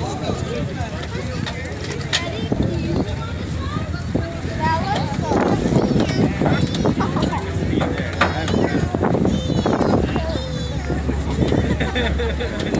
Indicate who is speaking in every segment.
Speaker 1: Ha ha ha.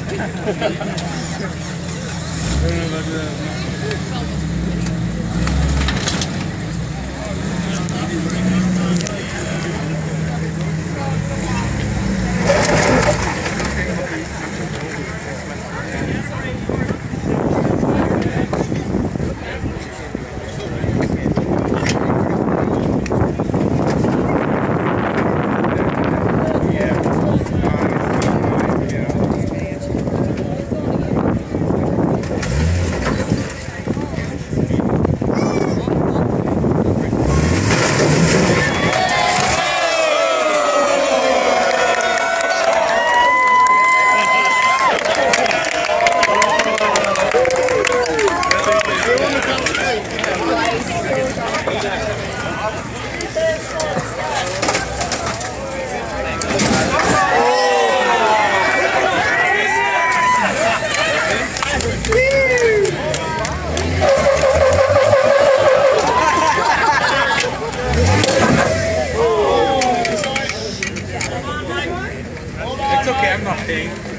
Speaker 1: It's okay, I'm not paying.